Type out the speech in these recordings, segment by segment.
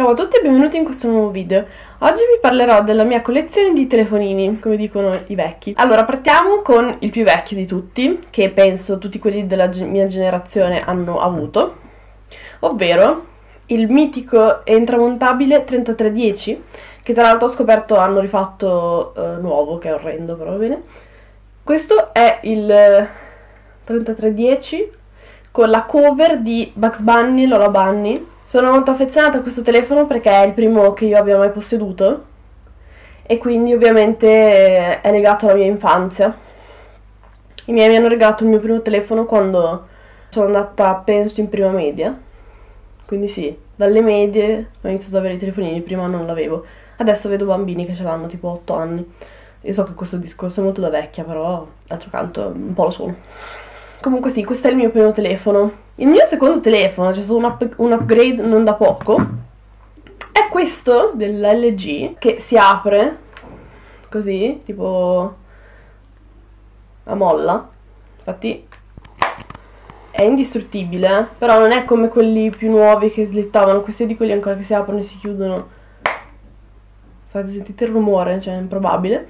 Ciao a tutti e benvenuti in questo nuovo video. Oggi vi parlerò della mia collezione di telefonini, come dicono i vecchi. Allora, partiamo con il più vecchio di tutti, che penso tutti quelli della mia generazione hanno avuto, ovvero il mitico e intramontabile 3310, che tra l'altro ho scoperto hanno rifatto uh, nuovo, che è orrendo, però va bene. Questo è il 3310 con la cover di Bugs Bunny e Lola Bunny sono molto affezionata a questo telefono perché è il primo che io abbia mai posseduto e quindi ovviamente è legato alla mia infanzia. I miei mi hanno regalato il mio primo telefono quando sono andata, penso, in prima media. Quindi sì, dalle medie ho iniziato ad avere i telefonini, prima non l'avevo. Adesso vedo bambini che ce l'hanno tipo 8 anni. Io so che questo discorso è molto da vecchia, però d'altro canto un po' lo sono. Comunque sì, questo è il mio primo telefono. Il mio secondo telefono, c'è stato un, up- un upgrade non da poco, è questo dell'LG che si apre così, tipo a molla. Infatti è indistruttibile, però non è come quelli più nuovi che slittavano, questi di quelli ancora che si aprono e si chiudono. Fate sentite il rumore, cioè è improbabile.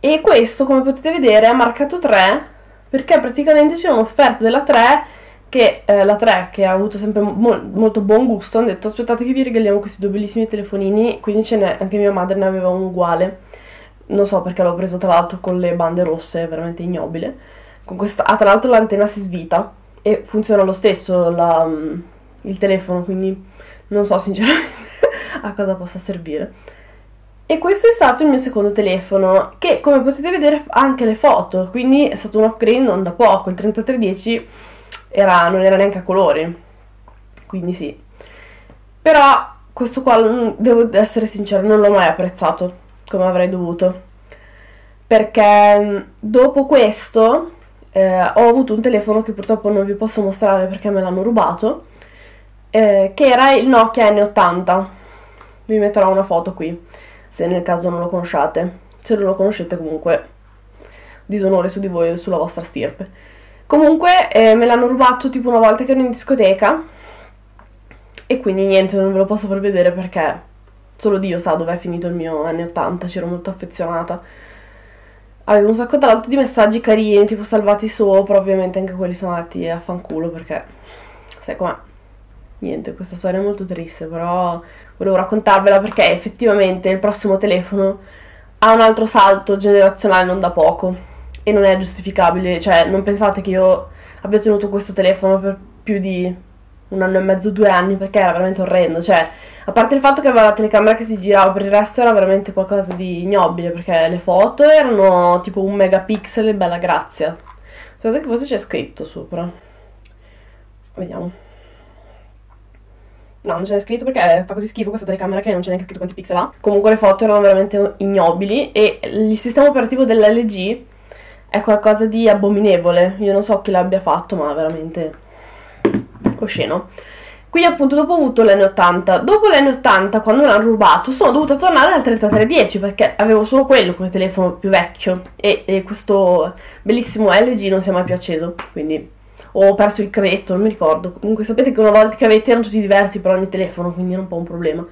E questo, come potete vedere, è marcato 3 perché praticamente c'è un'offerta della 3 che eh, la 3 che ha avuto sempre mo molto buon gusto hanno detto aspettate che vi regaliamo questi due bellissimi telefonini quindi ce n'è anche mia madre ne aveva un uguale. Non so perché l'ho preso tra l'altro con le bande rosse veramente ignobile. Con questa ah, tra l'altro l'antenna si svita e funziona lo stesso la, mm, il telefono quindi non so sinceramente a cosa possa servire. E questo è stato il mio secondo telefono, che come potete vedere ha anche le foto, quindi è stato un upgrade non da poco, il 3310 era, non era neanche a colori, quindi sì. Però questo qua, devo essere sincero, non l'ho mai apprezzato come avrei dovuto, perché mm, dopo questo eh, ho avuto un telefono che purtroppo non vi posso mostrare perché me l'hanno rubato, eh, che era il Nokia N80, vi metterò una foto qui se nel caso non lo conosciate. Se non lo conoscete comunque disonore su di voi e sulla vostra stirpe. Comunque eh, me l'hanno rubato tipo una volta che ero in discoteca. E quindi niente, non ve lo posso far vedere perché solo Dio sa dove è finito il mio anni 80, c'ero molto affezionata. Avevo un sacco tra l'altro di messaggi carini, tipo salvati sopra, ovviamente anche quelli sono andati a fanculo perché sai com'è? Niente, questa storia è molto triste, però volevo raccontarvela perché effettivamente il prossimo telefono ha un altro salto generazionale non da poco e non è giustificabile, cioè non pensate che io abbia tenuto questo telefono per più di un anno e mezzo, due anni perché era veramente orrendo, cioè a parte il fatto che aveva la telecamera che si girava per il resto era veramente qualcosa di ignobile perché le foto erano tipo un megapixel e bella grazia. Guardate che forse c'è scritto sopra. Vediamo. No, non ce n'è scritto perché fa così schifo questa telecamera che non c'è neanche scritto quanti pixel ha. Comunque le foto erano veramente ignobili e il sistema operativo dell'LG è qualcosa di abominevole. Io non so chi l'abbia fatto, ma veramente osceno. Quindi appunto dopo ho avuto l'N80. Dopo l'N80, quando l'hanno rubato, sono dovuta tornare al 3310 perché avevo solo quello come telefono più vecchio e, e questo bellissimo LG non si è mai più acceso, quindi ho perso il cavetto, non mi ricordo. Comunque sapete che una volta i cavetti erano tutti diversi per ogni telefono, quindi era un po' un problema.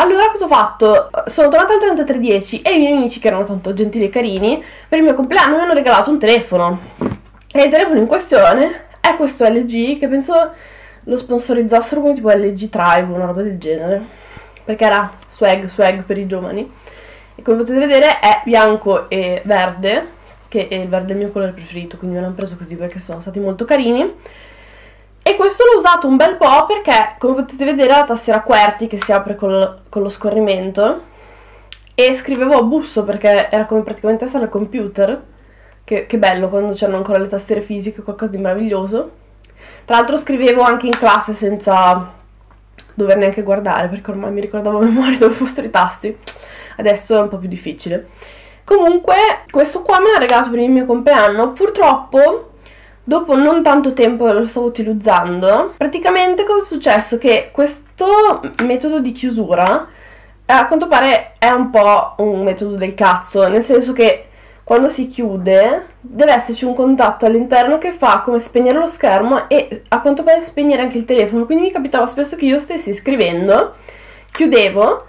Allora cosa ho fatto? Sono tornata al 3310 e i miei amici, che erano tanto gentili e carini, per il mio compleanno mi hanno regalato un telefono. E il telefono in questione è questo LG che penso lo sponsorizzassero come tipo LG Tribe, una roba del genere. Perché era swag, swag per i giovani. E come potete vedere è bianco e verde che è il verde il mio colore preferito, quindi me l'hanno preso così perché sono stati molto carini. E questo l'ho usato un bel po' perché, come potete vedere, la tastiera QWERTY che si apre col, con lo scorrimento e scrivevo a busso perché era come praticamente essere al computer. Che, che bello quando c'erano ancora le tastiere fisiche, qualcosa di meraviglioso. Tra l'altro scrivevo anche in classe senza dover neanche guardare perché ormai mi ricordavo a memoria dove fossero i tasti. Adesso è un po' più difficile. Comunque, questo qua me l'ha regalato per il mio compleanno. Purtroppo, dopo non tanto tempo lo stavo utilizzando, praticamente cosa è successo? Che questo metodo di chiusura, a quanto pare, è un po' un metodo del cazzo, nel senso che quando si chiude deve esserci un contatto all'interno che fa come spegnere lo schermo e a quanto pare spegnere anche il telefono. Quindi mi capitava spesso che io stessi scrivendo chiudevo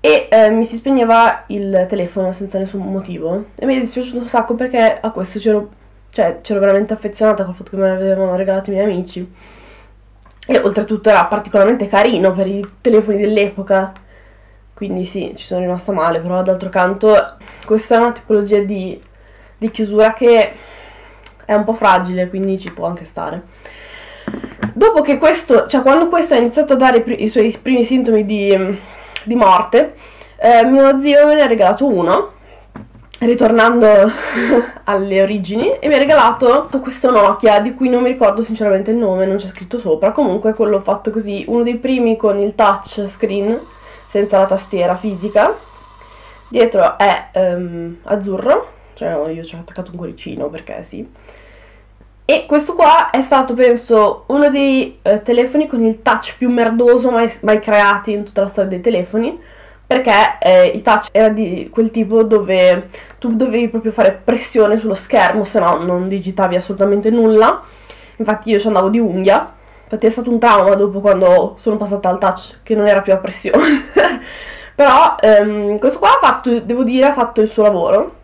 e eh, mi si spegneva il telefono senza nessun motivo e mi è dispiaciuto un sacco perché a questo c'ero cioè c'ero veramente affezionata col fatto che me l'avevano regalato i miei amici. E oltretutto era particolarmente carino per i telefoni dell'epoca. Quindi sì, ci sono rimasta male però d'altro canto questa è una tipologia di, di chiusura che è un po' fragile quindi ci può anche stare. Dopo che questo, cioè quando questo ha iniziato a dare i, suoi primi sintomi di di morte, eh, mio zio me ne ha regalato uno, ritornando alle origini, e mi ha regalato questo Nokia, di cui non mi ricordo sinceramente il nome, non c'è scritto sopra, comunque quello fatto così, uno dei primi con il touch screen, senza la tastiera fisica, dietro è um, azzurro, cioè io ci ho attaccato un cuoricino perché sì, e questo qua è stato, penso, uno dei eh, telefoni con il touch più merdoso mai, mai, creati in tutta la storia dei telefoni, perché eh, il touch era di quel tipo dove tu dovevi proprio fare pressione sullo schermo, se no non digitavi assolutamente nulla. Infatti io ci andavo di unghia, infatti è stato un trauma dopo quando sono passata al touch, che non era più a pressione. Però ehm, questo qua ha fatto, devo dire, ha fatto il suo lavoro,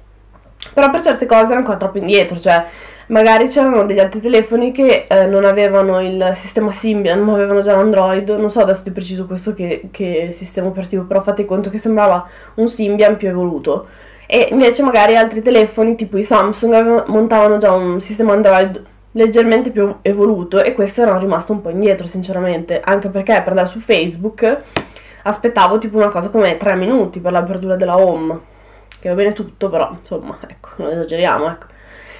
però per certe cose era ancora troppo indietro, cioè magari c'erano degli altri telefoni che eh, non avevano il sistema Symbian, ma avevano già l'Android, non so adesso di preciso questo che, che sistema operativo, però fate conto che sembrava un Symbian più evoluto. E invece magari altri telefoni, tipo i Samsung, avevano, montavano già un sistema Android leggermente più evoluto e questo era rimasto un po' indietro sinceramente, anche perché per andare su Facebook aspettavo tipo una cosa come 3 minuti per l'apertura della home, che va bene tutto però, insomma, ecco, non esageriamo, ecco.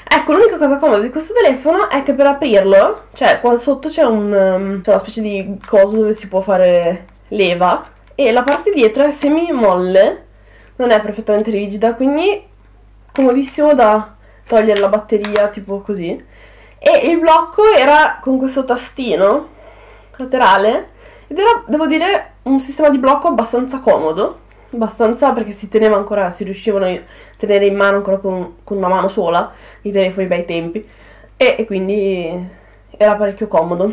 Ecco, l'unica cosa comoda di questo telefono è che per aprirlo, cioè qua sotto c'è un, um, una specie di coso dove si può fare leva e la parte dietro è semi molle, non è perfettamente rigida, quindi comodissimo da togliere la batteria, tipo così. E il blocco era con questo tastino laterale ed era, devo dire, un sistema di blocco abbastanza comodo abbastanza perché si teneva ancora, si riuscivano a tenere in mano ancora con, con una mano sola i telefoni bei tempi. E, e quindi era parecchio comodo.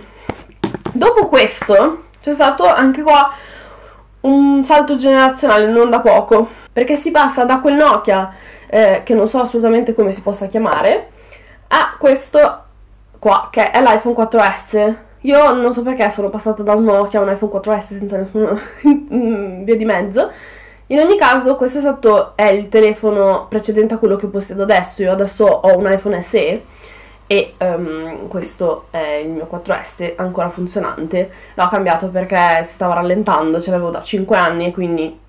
Dopo questo c'è stato anche qua un salto generazionale non da poco. Perché si passa da quel Nokia eh, che non so assolutamente come si possa chiamare a questo qua che è l'iPhone 4S io non so perché sono passata da un Nokia a un iPhone 4S senza nessuno via di mezzo in ogni caso questo è stato è il telefono precedente a quello che possiedo adesso, io adesso ho un iPhone SE e um, questo è il mio 4S ancora funzionante, l'ho cambiato perché si stava rallentando, ce l'avevo da 5 anni e quindi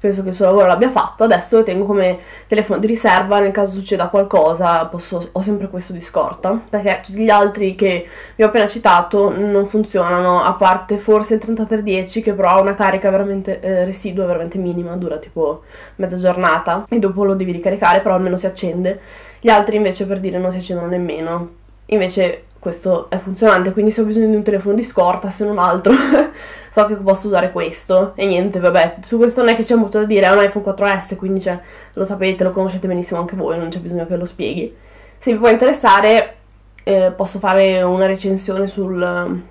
penso che il suo lavoro l'abbia fatto, adesso lo tengo come telefono di riserva, nel caso succeda qualcosa posso, ho sempre questo di scorta, perché tutti gli altri che vi ho appena citato non funzionano, a parte forse il 3310 che però ha una carica veramente eh, residua, veramente minima, dura tipo mezza giornata e dopo lo devi ricaricare, però almeno si accende. Gli altri invece per dire non si accendono nemmeno. Invece questo è funzionante, quindi se ho bisogno di un telefono di scorta, se non altro, so che posso usare questo. E niente, vabbè, su questo non è che c'è molto da dire, è un iPhone 4S, quindi cioè, lo sapete, lo conoscete benissimo anche voi, non c'è bisogno che lo spieghi. Se vi può interessare, eh, posso fare una recensione sul,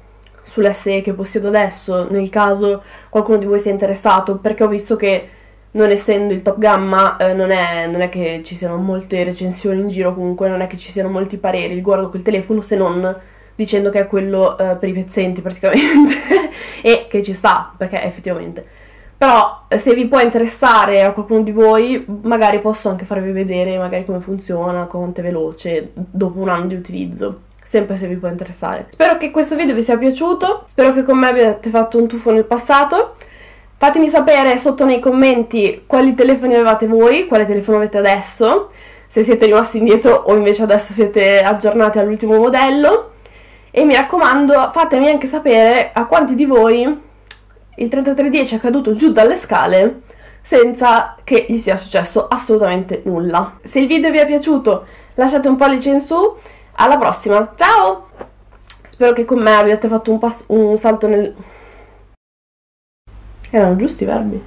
sull'SE che possiedo adesso, nel caso qualcuno di voi sia interessato, perché ho visto che non essendo il top gamma eh, non, è, non, è, che ci siano molte recensioni in giro comunque non è che ci siano molti pareri riguardo quel telefono se non dicendo che è quello eh, per i pezzenti praticamente e che ci sta perché effettivamente. Però eh, se vi può interessare a qualcuno di voi magari posso anche farvi vedere magari come funziona, quanto è veloce dopo un anno di utilizzo sempre se vi può interessare. Spero che questo video vi sia piaciuto spero che con me abbiate fatto un tuffo nel passato Fatemi sapere sotto nei commenti quali telefoni avevate voi, quale telefono avete adesso, se siete rimasti indietro o invece adesso siete aggiornati all'ultimo modello. E mi raccomando, fatemi anche sapere a quanti di voi il 3310 è caduto giù dalle scale senza che gli sia successo assolutamente nulla. Se il video vi è piaciuto lasciate un pollice in su, alla prossima, ciao! Spero che con me abbiate fatto un, un salto nel... Erano giusti i verbi?